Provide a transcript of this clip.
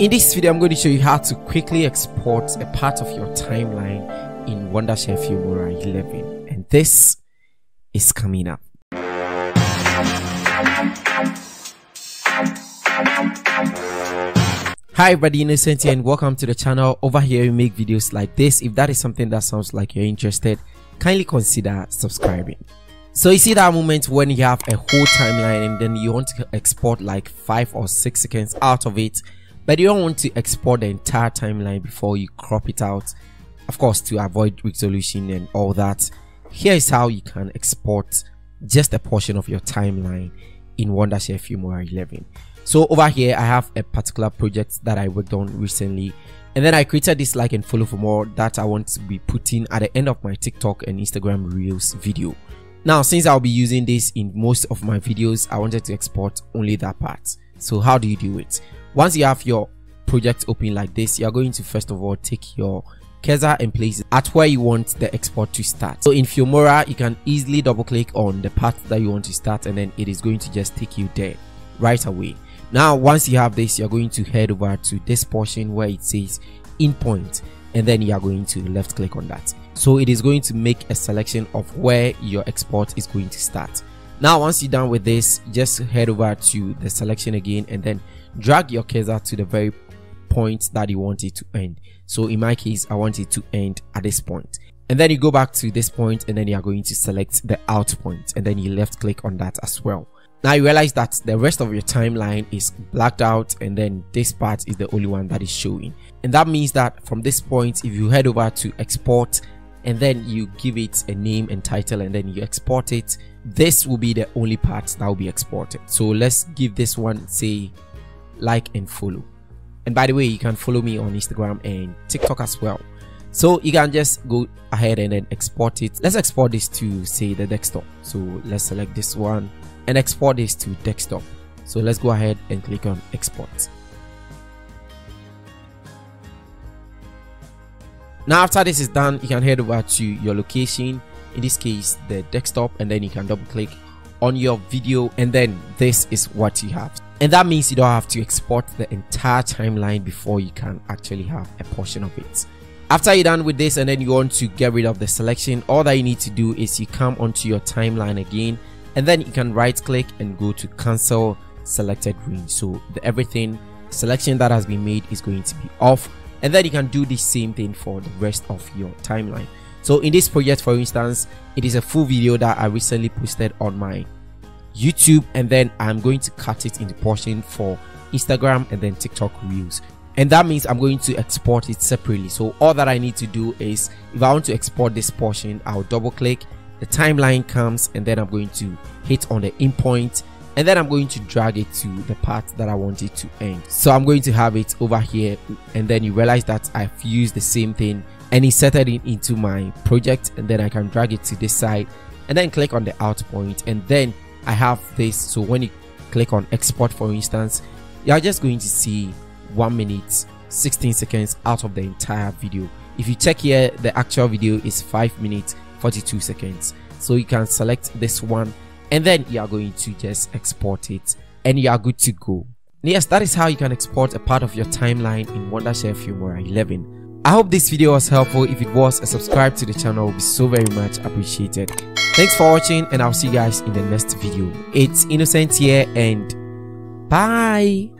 In this video, I'm going to show you how to quickly export a part of your timeline in Wondershare Filmora 11. And this is coming up. Hi everybody, Innocent here and welcome to the channel. Over here we make videos like this. If that is something that sounds like you're interested, kindly consider subscribing. So you see that moment when you have a whole timeline and then you want to export like 5 or 6 seconds out of it but you don't want to export the entire timeline before you crop it out. Of course to avoid resolution and all that here is how you can export just a portion of your timeline in Wondershare Filmora 11 so over here I have a particular project that I worked on recently and then I created this like and follow for more that I want to be putting at the end of my TikTok and Instagram Reels video. Now since I'll be using this in most of my videos I wanted to export only that part. So how do you do it once you have your project open like this you're going to first of all take your cursor and place it at where you want the export to start. So in Filmora you can easily double click on the part that you want to start and then it is going to just take you there right away. Now once you have this you're going to head over to this portion where it says in point and then you are going to left click on that. So it is going to make a selection of where your export is going to start now once you're done with this just head over to the selection again and then drag your cursor to the very point that you want it to end. So in my case i want it to end at this point. and then you go back to this point and then you are going to select the out point and then you left click on that as well. Now you realize that the rest of your timeline is blacked out and then this part is the only one that is showing. And that means that from this point if you head over to export and then you give it a name and title and then you export it. This will be the only part that will be exported. So let's give this one say like and follow. And by the way you can follow me on instagram and tiktok as well. So you can just go ahead and then export it. Let's export this to say the desktop. So let's select this one and export this to desktop. So let's go ahead and click on export now after this is done you can head over to your location. In this case the desktop and then you can double click on your video and then this is what you have. And that means you don't have to export the entire timeline before you can actually have a portion of it. After you're done with this and then you want to get rid of the selection all that you need to do is you come onto your timeline again and then you can right click and go to cancel selected range. So the everything selection that has been made is going to be off and then you can do the same thing for the rest of your timeline so in this project for instance it is a full video that i recently posted on my YouTube, and then I'm going to cut it into portion for Instagram and then TikTok Reels. And that means I'm going to export it separately. So all that I need to do is if I want to export this portion, I'll double click, the timeline comes, and then I'm going to hit on the in point and then I'm going to drag it to the part that I want it to end. So I'm going to have it over here and then you realize that I've used the same thing and inserted it into my project and then I can drag it to this side and then click on the out point and then I have this. So when you click on export for instance you're just going to see 1 minute 16 seconds out of the entire video. If you check here the actual video is 5 minutes 42 seconds. So you can select this one and then you are going to just export it and you are good to go yes that is how you can export a part of your timeline in Wondershare Filmora 11 I hope this video was helpful. If it was, a subscribe to the channel will be so very much appreciated. Thanks for watching and I'll see you guys in the next video. It's Innocent here and bye.